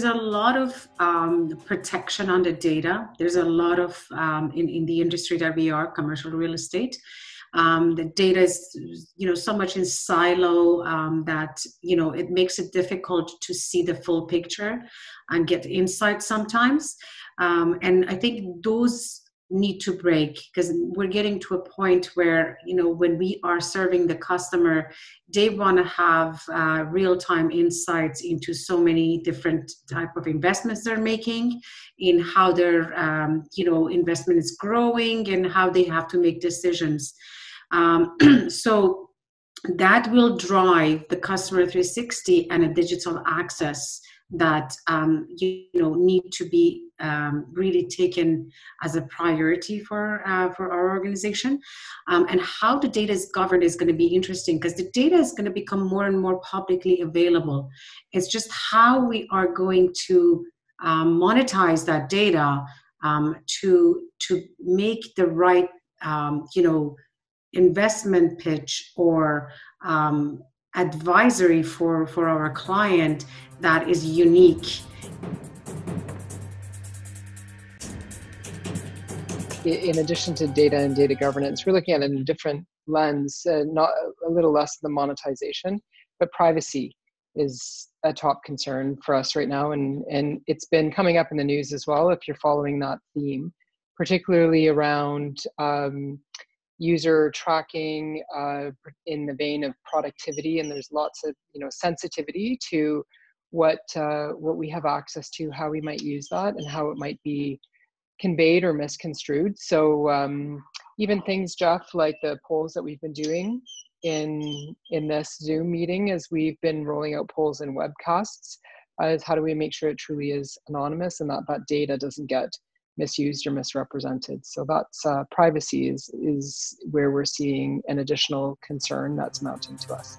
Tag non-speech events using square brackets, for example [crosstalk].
there's a lot of um, protection on the data. There's a lot of um, in in the industry that we are, commercial real estate. Um, the data is, you know, so much in silo um, that you know it makes it difficult to see the full picture and get insight sometimes. Um, and I think those need to break because we're getting to a point where you know when we are serving the customer they want to have uh, real-time insights into so many different type of investments they're making in how their um, you know investment is growing and how they have to make decisions. Um, [clears throat] so that will drive the customer 360 and a digital access that um, you, you, know need to be um, really taken as a priority for uh, for our organization um, and how the data is governed is going to be interesting because the data is going to become more and more publicly available it's just how we are going to um, monetize that data um, to to make the right um, you know investment pitch or um, advisory for, for our client that is unique. In addition to data and data governance, we're looking at a different lens, uh, not a little less the monetization, but privacy is a top concern for us right now. And, and it's been coming up in the news as well if you're following that theme, particularly around um, user tracking uh, in the vein of productivity, and there's lots of you know sensitivity to what uh, what we have access to, how we might use that, and how it might be conveyed or misconstrued. So um, even things, Jeff, like the polls that we've been doing in in this Zoom meeting, as we've been rolling out polls and webcasts, uh, is how do we make sure it truly is anonymous and that that data doesn't get misused or misrepresented. So that's uh, privacy is is where we're seeing an additional concern that's mounting to us.